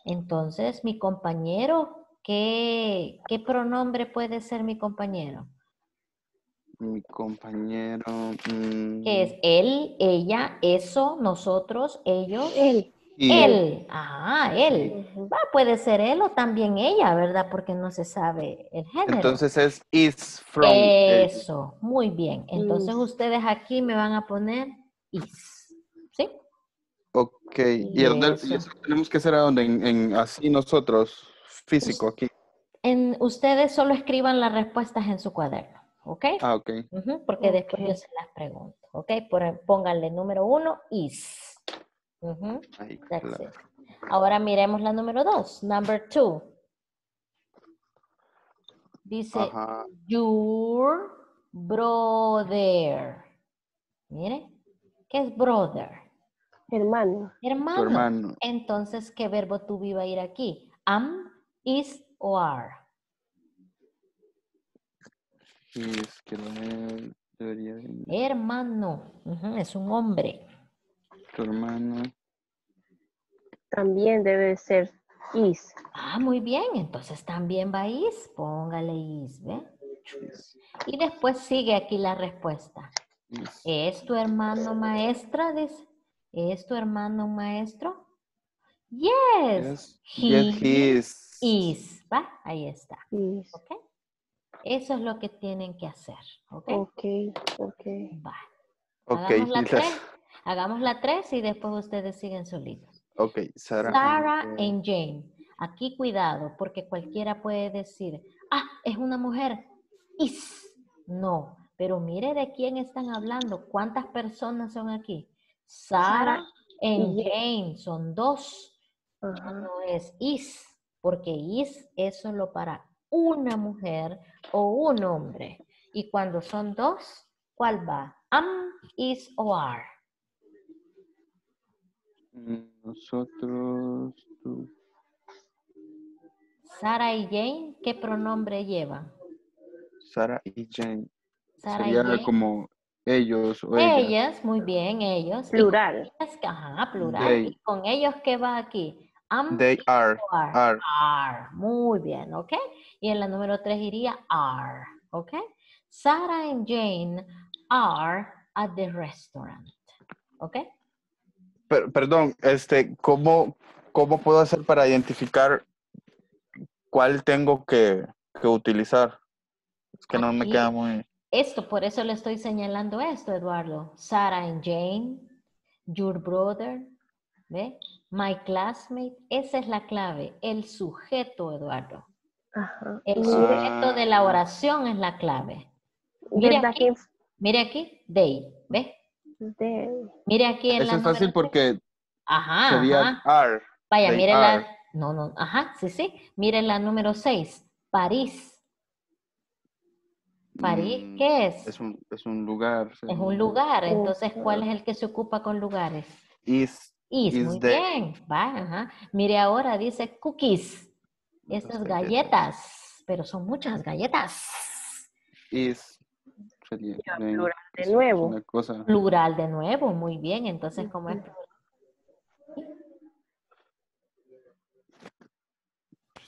Entonces, mi compañero, ¿qué, qué pronombre puede ser mi compañero? Mi compañero. mm, ¿Qué es él, ella, eso, nosotros, ellos? Él. y Él. Ah, él. Va, puede ser él o también ella, ¿verdad? Porque no se sabe el género. Entonces es is from. Eso, muy bien. Entonces Is. ustedes aquí me van a poner is. ¿Sí? ok. ¿Y a dónde y eso tenemos que hacer a dónde? En, en así nosotros, físico aquí. En, ustedes solo escriban las respuestas en su cuaderno, ¿ok? Ah, ok. Porque después yo se las pregunto, ¿ok? Por- pónganle número uno, is. Claro. it. Ahora miremos la número dos, number two. Dice, Ajá. your brother. Mire, ¿qué es brother? Hermano. Hermano. Hermano. Entonces, ¿qué verbo tú iba a ir aquí? Am, is o are. Quiero ver. Debería de- Hermano. Es un hombre. Tu hermano. También debe ser is. Ah, muy bien. Entonces también va is. Póngale is, ¿ve? Is, Y después sigue aquí la respuesta. is. ¿Es tu hermano maestra? Dice. ¿Es tu hermano maestro? Yes. Yes. Yes, he is. is. ¿Va? Ahí está. Is. ¿Ok? Eso es lo que tienen que hacer. ¿Ok? Ok, ok. Va. Ok. Hagamos la tres. Hagamos la tres y después ustedes siguen solitos. Ok, Sara. Sarah and- and Jane. Aquí cuidado, porque cualquiera puede decir, ah, es una mujer. Is. No, pero mire de quién están hablando. ¿Cuántas personas son aquí? Sarah Sarah and Jane. Son dos. No es is, porque is es solo para una mujer o un hombre. Y cuando son dos, ¿cuál va? Am, is o are. Nosotros. tú. Sara y Jane, ¿qué pronombre llevan? Sara y Jane. Sara y Sería Jane. como ellos o ella. Ellas, muy bien, ellos. Plural. ellas, ajá, plural. They. ¿Y con ellos qué va aquí? Am They are. are. Are. Are. Muy bien, ¿ok? Y en la número tres iría are, ¿ok? Sarah and Jane are at the restaurant, ¿ok? Per- perdón, este, ¿cómo, ¿cómo puedo hacer para identificar cuál tengo que, que utilizar? Es que no me queda muy... Esto, por eso le estoy señalando esto, Eduardo. Sarah and Jane, your brother, ¿ve? My classmate, esa es la clave, el sujeto, Eduardo. Ajá. El Mire, sujeto de la Ah. oración es la clave. Mire ¿verdad aquí, que mire aquí, they, ¿ve? de- Mire aquí en Eso la es fácil porque Ajá, sería ajá. are. Vaya, they mire are. la, no, no, ajá, sí, sí. Mire la número 6, París. París, Mm, ¿qué es? Es un, es un lugar. Es un lugar, Oh, entonces, ¿cuál es ah. el que se ocupa con lugares? Is. Is, Is muy the- bien, va, ajá. Mire ahora, dice cookies, esas Las galletas, pero son muchas galletas. Is. Plural de es nuevo. Una cosa. Plural de nuevo, muy bien, entonces, ¿cómo es?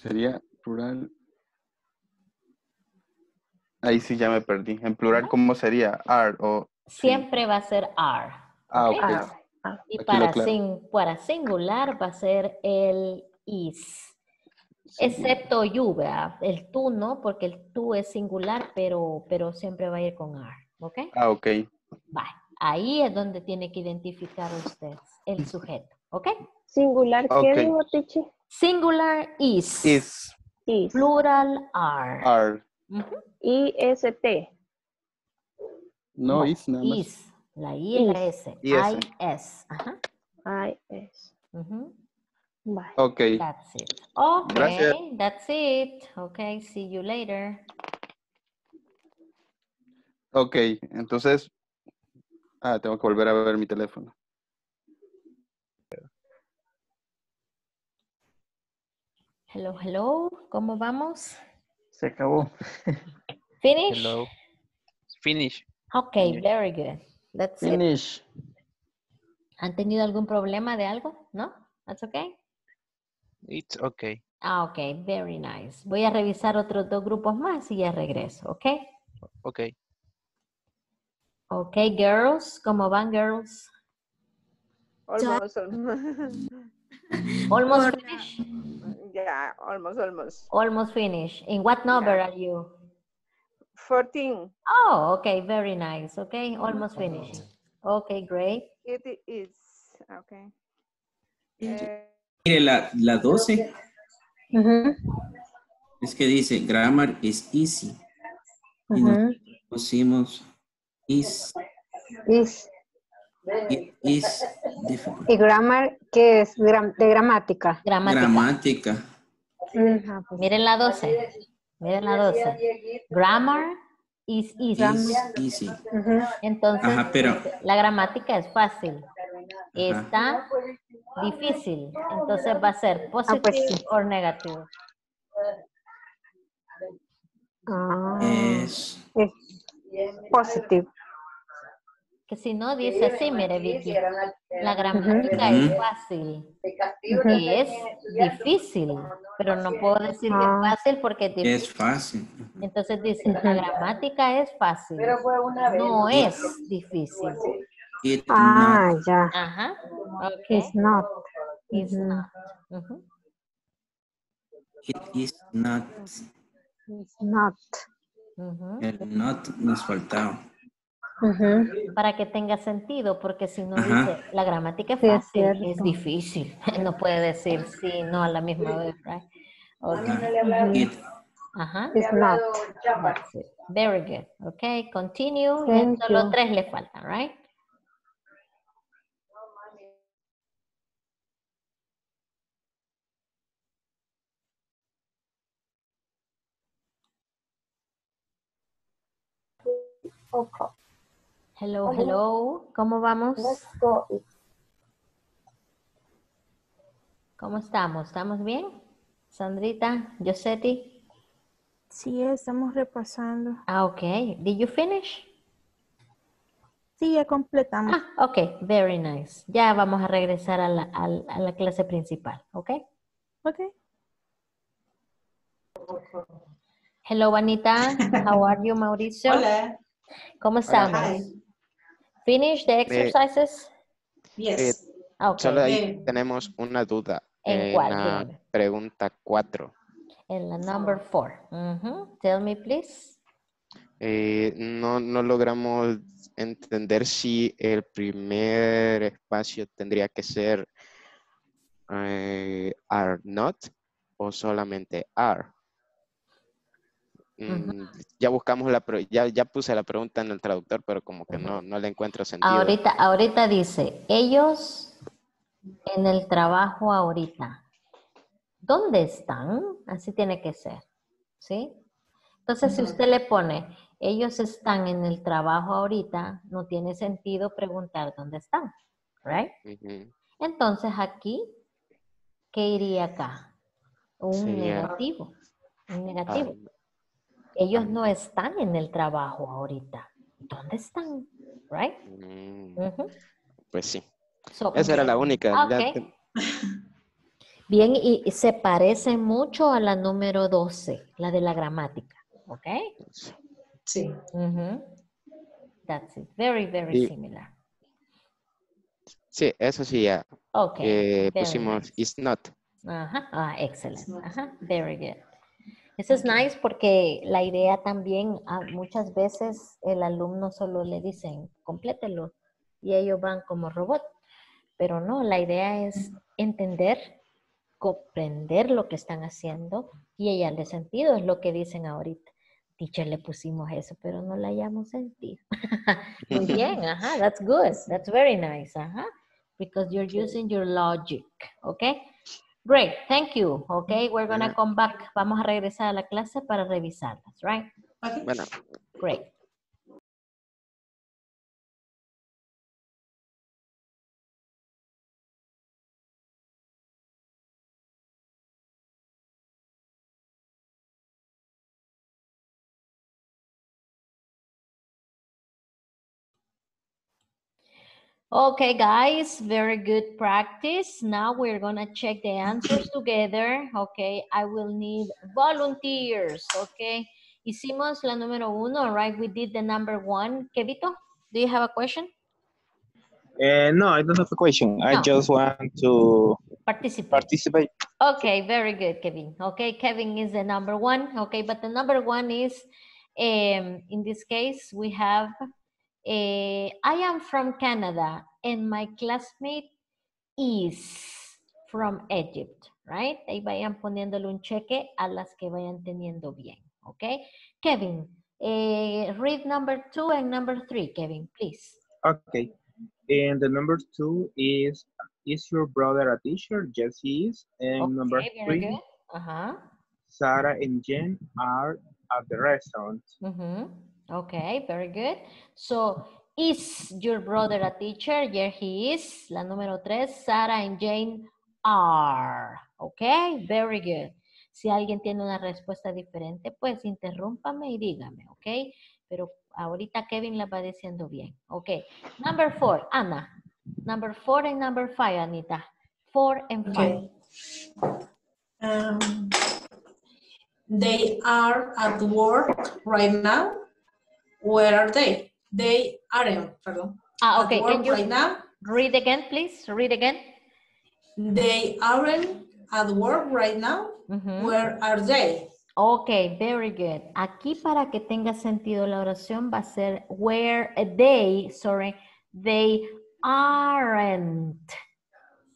Sería plural. Ahí sí ya me perdí. En plural, ¿cómo sería? Are o... Siempre va a ser are. Ah, ¿ok? ok. Ah. Y para, para singular va a ser el is. Sí. Excepto you, ¿verdad? El tú no, porque el tú es singular, pero, pero siempre va a ir con are. ¿Ok? Ah, ok. Va. Ahí es donde tiene que identificar usted el sujeto. ¿Ok? Singular, ¿qué Ok. digo, Tichi? Singular is. Is. Is. Plural are. Are. Ujú. I-S-T. No, is nada más. Is. La I es la Is. S. Y S. I-S. Ajá. I-S. Ujú. Vale. Ok. That's it. Okay, Gracias. that's it. Okay, see you later. Ok, entonces... Ah, tengo que volver a ver mi teléfono. Hello, hello. ¿Cómo vamos? Se acabó. Finish? Hello. Finish. Okay, very good. That's it. Finish. ¿Han tenido algún problema de algo? ¿No? That's okay. It's okay. Ah, ok, very nice. Voy a revisar otros dos grupos más y ya regreso, ¿ok? Okay. Ok, girls, ¿cómo van, girls? Almost, almost. Almost finished? yeah, almost, almost. Almost finished. In what number are you? 14. Oh, okay, very nice. Okay, almost finished. Okay, great. It is, okay. Eh, Mire, la, la 12 es que dice grammar is easy. Y nosotros pusimos is, Is. it is difficult. Y grammar, ¿qué es? Gram- de gramática. Gramática. Gramática. Ajá, pues. Miren la 12. Miren la 12. Grammar is easy. Is easy. Entonces, Ajá, pero- la gramática es fácil. Está difícil. Entonces va a ser positive o negativo. Ah, Es es positive. Que si no dice así, mire Vicky, la gramática es fácil. Y es difícil, pero no puedo decir que Ah. es fácil porque es difícil. es fácil. Entonces dice, la gramática es fácil, no es difícil. It Ah, not, ya. Ajá, ok. It's not. It's not. Ujú. it is not. It's not. Ujú. El not nos faltaba. Ujú. Para que tenga sentido, porque si no Ajá. dice, la gramática es Sí, es fácil, es, difícil. No puede decir sí, no a la misma vez, right? Okay. Ajá. It, Ajá. It's not. That's it. Very good. Okay, continue. Y solo tres le faltan, right? Hello, hello. ¿Cómo vamos? ¿Cómo estamos? ¿Estamos bien? Sandrita, Josetti. Sí, estamos repasando. Ah, ok. Did you finish? Sí, ya completamos. Ah, ok. Very nice. Ya vamos a regresar a la, a la clase principal, ¿ok? Ok. Hello, Anita. How are you, Mauricio? Hola. ¿Cómo estamos? Hi. Finish the exercises? Yes. Ah, ok. Solo ahí Eh. tenemos una duda ¿En en cuál? la pregunta 4. En la number four. Ujú. Tell me, please. Eh, no, no logramos entender si el primer espacio tendría que ser eh, are not o solamente are. Ya buscamos la, ya, ya puse la pregunta en el traductor, pero como que no, no le encuentro sentido. Ahorita, ahorita dice, ellos en el trabajo ahorita. ¿Dónde están? Así tiene que ser. ¿Sí? Entonces, si usted le pone, ellos están en el trabajo ahorita, no tiene sentido preguntar dónde están. ¿Right? Entonces, aquí, ¿qué iría acá? Un negativo. Un negativo. Ellos no están en el trabajo ahorita. ¿Dónde están? ¿Right? mm. Pues sí. So, Esa era la única. Te- Bien, y se parece mucho a la número 12, la de la gramática. ¿Ok? Sí. That's it. Very, very Y- similar. Sí, eso sí ya. Ok, Eh, very pusimos nice. is not. Ajá. Ah, excelente. Ajá. Very good. Eso es nice porque la idea también, ah, muchas veces el alumno solo le dicen, complételo, y ellos van como robot. Pero no, la idea es entender, comprender lo que están haciendo y hallarle sentido, es lo que dicen ahorita. Teacher, le pusimos eso, pero no le hallamos sentido. Muy bien, ajá, that's good, that's very nice, ajá, because you're using your logic, okay? Great, thank you, okay, we're gonna come back, vamos a regresar a la clase para revisarlas, right? Bueno, Great. Okay, guys, very good practice. Now we're gonna check the answers together. Okay, I will need volunteers. Okay, hicimos la número uno, right? We did the number one. Kevito, do you have a question? Uh, no, I don't have a question. I just want to Participate. participate. Okay, very good, Kevin. Okay, Kevin is the number one. Okay, but the number one is, um, in this case, we have, eh, I am from Canada and my classmate is from Egypt, right? Ahí vayan poniéndole un cheque a las que vayan teniendo bien, okay? Kevin, eh, read number two and number three, Kevin, please. Okay. And the number two is, is your brother a teacher? Yes, he is. And number Okay, very three. Uh-huh. Sarah and Jen are at the restaurant. Mm-hmm. Okay, very good. So, is your brother a teacher? Yeah, he is. La número tres, Sarah and Jane are. Okay, very good. Si alguien tiene una respuesta diferente, pues interrúmpame y dígame, ok? Pero ahorita Kevin la va diciendo bien. Ok, number four, Ana. Number four and number five, Anita. Four and five. Okay. Um, they are at work right now. Where are they? They aren't, pardon. Ah, At okay, work can you right now. read again, please? Read again. They aren't at work right now. Where are they? Ok, very good. Aquí para que tenga sentido la oración va a ser where they, sorry, they aren't.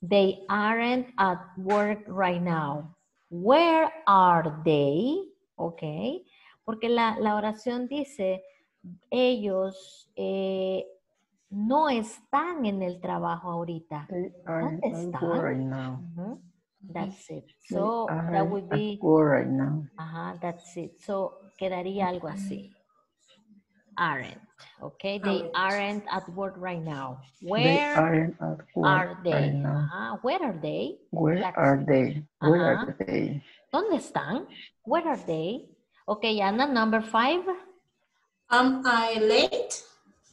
They aren't at work right now. Where are they? Ok, porque la, la oración dice, ellos eh, no están en el trabajo ahorita. ¿Dónde están? right now. That's it. They So that would be... right now. Ajá, that's it. So, quedaría algo así. Aren't. Okay, they aren't at work right now. They Where aren't at work are they? right now. Ajá, where are they? Where That's are it. they? Where Ajá. are they? ¿Dónde están? Where are they? Okay, Anna, number five. Am I late?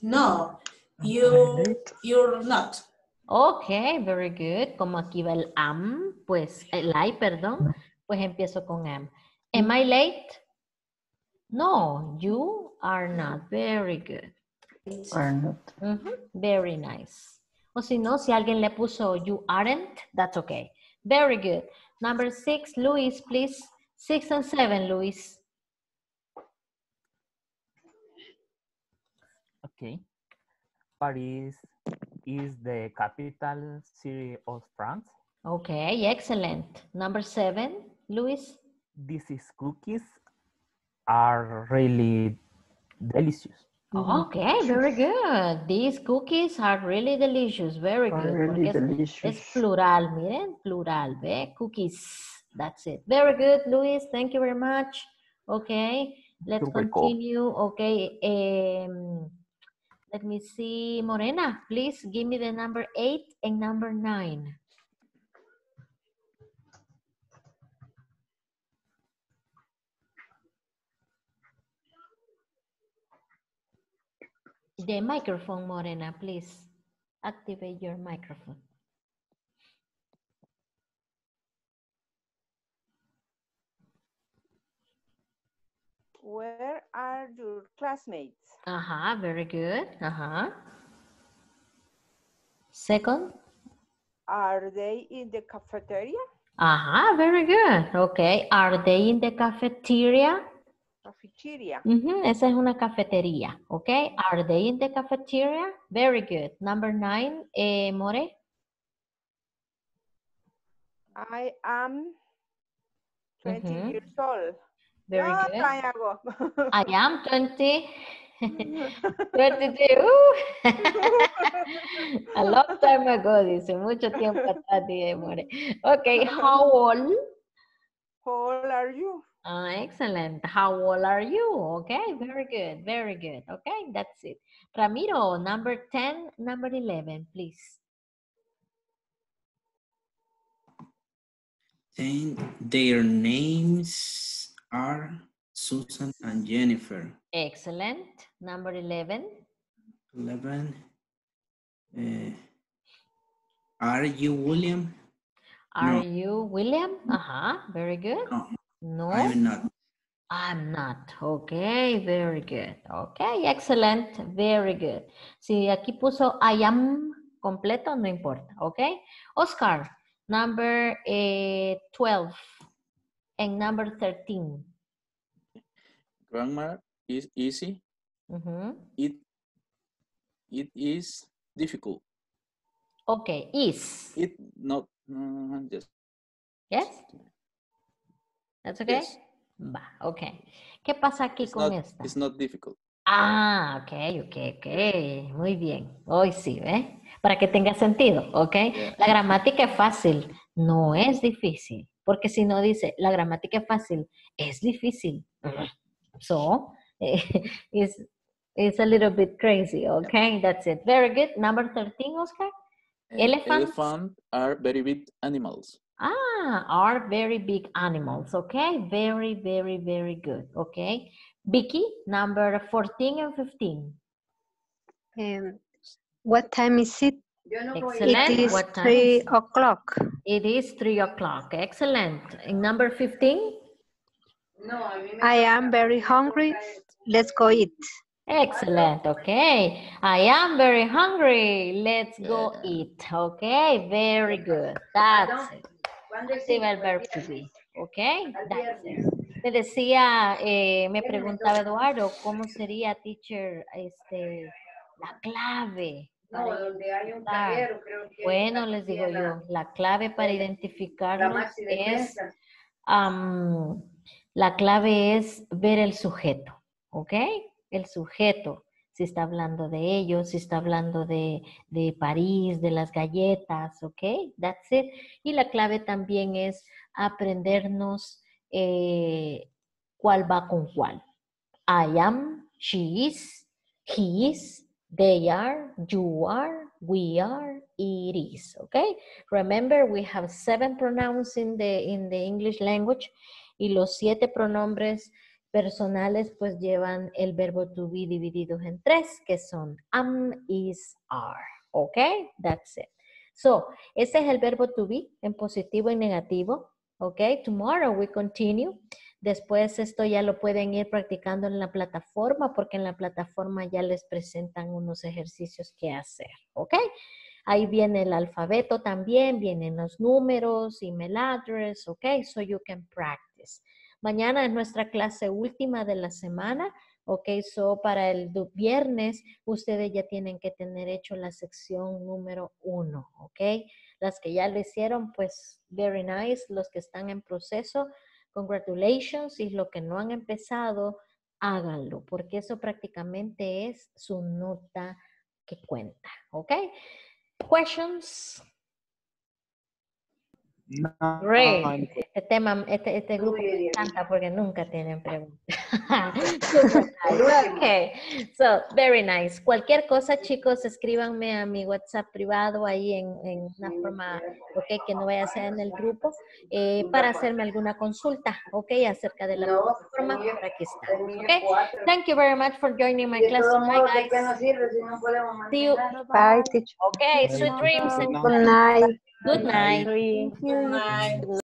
No, you, you're not. Okay, very good. Como aquí va el am, pues, el I, perdón, pues empiezo con am. Am I late? No, you are not. Very good. Are not. Very nice. O si no, si alguien le puso you aren't, that's okay. Very good. Number six, Luis, please. Six and seven, Luis. Okay. Paris is the capital city of France. Okay, excellent. Number seven, Luis. These cookies are really delicious. Okay, very good. These cookies are really delicious. Very Are good. really es- delicious. Es plural, miren, plural, ¿ve? Cookies. That's it. Very good, Luis. Thank you very much. Okay, let's You're welcome. continue. Okay, um, let me see. Morena, please give me the number eight and number nine. The microphone, Morena, please. Activate your microphone. Where are your classmates? Uh-huh, very good. Uh-huh. Second. Are they in the cafeteria? Uh-huh, very good. Okay. Are they in the cafeteria? Cafeteria. Ujú, esa es una cafetería. Okay. Are they in the cafeteria? Very good. Number nine, eh, More. I am 20 Mhm. years old. Very Long good. time. I am 20. 22. uh. A long time ago, dice. Mucho tiempo atrás, dice More. Okay, how old? How old are you? Ah, excellent. How old are you? Okay, very good, very good. Okay, that's it. Ramiro, number 10, number 11, please. Then their names are Susan and Jennifer. Excellent. Number 11. 11. Uh, are you William? Are No. you William? Uh-huh, very good. No, No, I'm not. I'm not. Okay, very good. Okay, excellent. Very good. Si aquí puso I am completo, no importa. Okay. Oscar, number eh, 12 and number 13. Grammar is easy. It it is difficult. Okay, is. It not just Yes? That's okay? Yes. Va, ok. ¿Qué pasa aquí it's con not esta? it's not difficult. Ah, ok, ok, ok. Muy bien. Hoy sí, ¿ve? Para que tenga sentido, ¿ok? La gramática es fácil, no es difícil. Porque si no dice, la gramática es fácil, es difícil. So, it's, it's a little bit crazy, okay? That's it. Very good. Number 13, Oscar. Uh, Elephants? Elephant are very big animals. Ah, are very big animals. Okay, very, very, very good. Okay. Vicky, number 14 and 15. Um, what time is it? Excellent. It is What time three o'clock. It is 3 o'clock. Excellent. Number 15? I am very hungry. Let's go eat. Excellent. Okay. I am very hungry. Let's go eat. Okay. Very good. That's it. Active el verb to be. Okay. That's it. Me decía, eh, me preguntaba Eduardo, ¿cómo sería, teacher, este, la clave? No, para donde hay un cajero, creo que Bueno, es les digo la- yo, la clave para la identificarlos maxi es, la clave es ver el sujeto, ¿ok? El sujeto, si está hablando de ellos, si está hablando de, de París, de las galletas, ¿ok? That's it. Y la clave también es aprendernos eh, cuál va con cuál. I am, she is, he is, they are, you are, we are, it is. Okay? Remember, we have seven pronouns in the, in the English language y los siete pronombres personales pues llevan el verbo to be divididos en tres que son am, is, are. Okay? That's it. So, ese es el verbo to be en positivo y negativo. Okay? Tomorrow we continue. Después esto ya lo pueden ir practicando en la plataforma porque en la plataforma ya les presentan unos ejercicios que hacer, ¿ok? Ahí viene el alfabeto también, vienen los números, email address, ¿ok? So you can practice. Mañana es nuestra clase última de la semana, ¿ok? So para el viernes ustedes ya tienen que tener hecho la sección número uno, ¿ok? Las que ya lo hicieron, pues very nice. Los que están en proceso, congratulations. Y los que no han empezado, háganlo, porque eso prácticamente es su nota que cuenta, ¿ok? Questions? No, Great. Este tema, este, este grupo me encanta porque nunca tienen preguntas. Okay, so very nice. Cualquier cosa, chicos, escríbanme a mi WhatsApp privado ahí en, en una forma, ok, que no vaya a ser en el grupo, eh, para hacerme alguna consulta, ok, acerca de la plataforma. Por aquí está, ok. Thank you very much for joining my class tonight, modos, ¿de guys. See you. Bye, teacher. Okay, sweet dreams and Good night. good night. Good night.